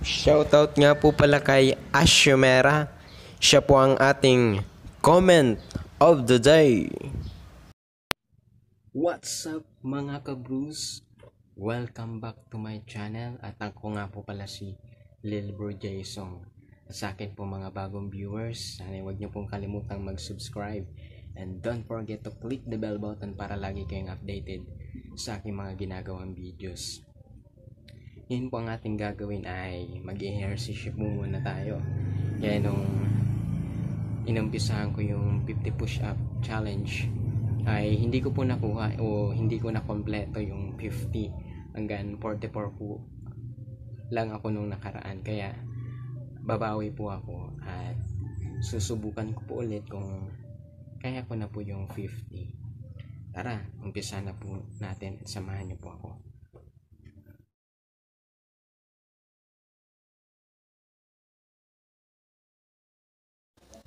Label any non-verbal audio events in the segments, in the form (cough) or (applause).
Shoutout nga po pala kay Ashumera. Siya po ang ating comment of the day. What's up mga kabruce? Welcome back to my channel at ako nga po pala si Lil Bro Jason. Sa akin po mga bagong viewers, sana huwag niyo pong kalimutang mag-subscribe and don't forget to click the bell button para lagi kayong updated sa aking mga ginagawang videos. Yun po ang ating gagawin ay mag-exercise muna tayo. Kaya nung inumpisahan ko yung 50 push-up challenge ay hindi ko po nakuha o hindi ko na kompleto yung 50 hanggang 44 po lang ako nung nakaraan. Kaya babawi po ako at susubukan ko po ulit kung kaya ko na po yung 50 tara umpisa na po natin. At samahan niyo po ako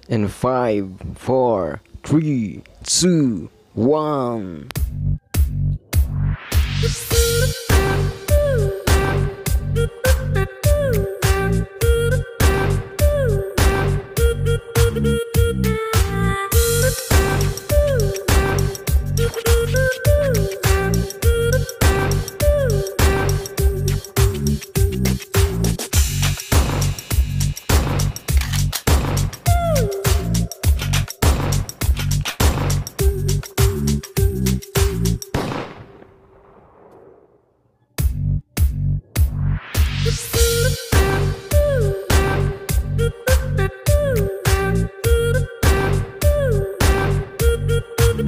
in five, four, three, two, one. Yan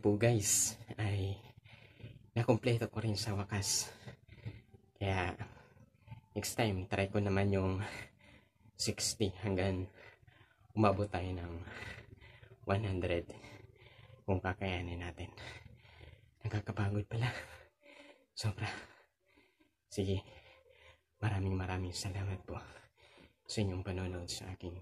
po guys, ay nakompleto ko rin sa wakas. Kaya next time, try ko naman yung (laughs) 60 hanggang umabot tayo ng 100 kung kakayanin natin. Nakakapagod pala. (laughs) Sobra. Sige, maraming maraming salamat po sa inyong panonood sa aking